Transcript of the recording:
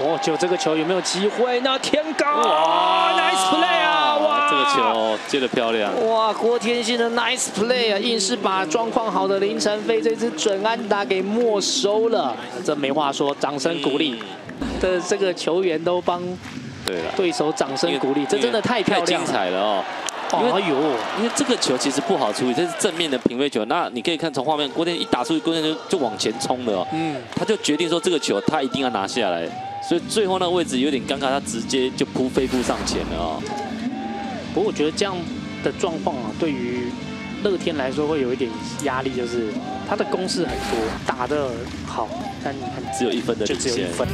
哦，就这个球有没有机会？那天高，nice play 啊！哇，这个球接的漂亮。哇，郭天信的 nice play 啊，硬是把状况好的林晨飞这支准安打给没收了。这没话说，掌声鼓励。的这个球员都帮对了对手掌声鼓励，这真的太漂亮、太精彩了哦。哎呦，因为这个球其实不好处理，这是正面的平飞球。那你可以看从画面，郭天一打出去，郭天就就往前冲了哦。嗯，他就决定说这个球他一定要拿下来，所以最后那个位置有点尴尬，他直接就扑飞扑上前了哦。不过我觉得这样的状况啊，对于乐天来说会有一点压力，就是他的攻势很多，打得好，但你看只有一分的就只有一分。